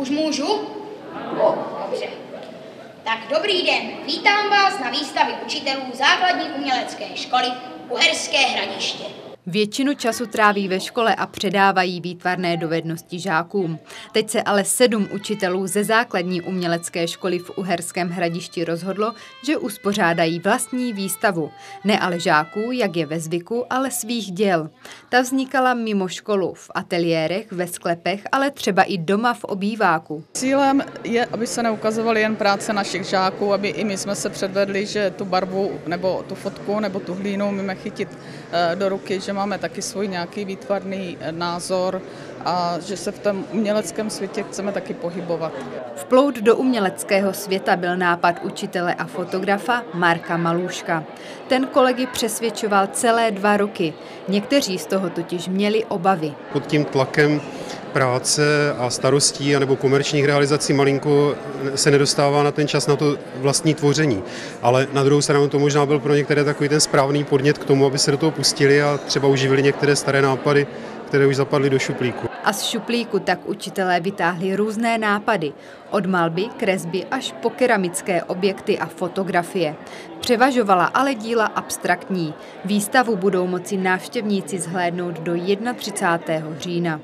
Už můžu? Dobře. Tak dobrý den, vítám vás na výstavě učitelů základní umělecké školy Uherské hradiště. Většinu času tráví ve škole a předávají výtvarné dovednosti žákům. Teď se ale sedm učitelů ze základní umělecké školy v Uherském hradišti rozhodlo, že uspořádají vlastní výstavu. Ne ale žáků, jak je ve zvyku, ale svých děl. Ta vznikala mimo školu, v ateliérech, ve sklepech, ale třeba i doma v obýváku. Cílem je, aby se neukazovaly jen práce našich žáků, aby i my jsme se předvedli, že tu barvu nebo tu fotku nebo tu hlínu umíme chytit eh, do ruky, že máme taky svůj nějaký výtvarný eh, názor a že se v tom uměleckém světě chceme taky pohybovat. Vplout do uměleckého světa byl nápad učitele a fotografa Marka Malůška. Ten kolegy přesvědčoval celé dva roky. Někteří z toho totiž měli obavy. Pod tím tlakem práce a starostí anebo komerčních realizací malinko se nedostává na ten čas na to vlastní tvoření. Ale na druhou stranu to možná byl pro některé takový ten správný podnět k tomu, aby se do toho pustili a třeba uživili některé staré nápady, které už zapadly do šuplíku. A z šuplíku tak učitelé vytáhli různé nápady. Od malby, kresby až po keramické objekty a fotografie. Převažovala ale díla abstraktní. Výstavu budou moci návštěvníci zhlédnout do 31. října.